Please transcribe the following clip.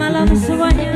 malam semuanya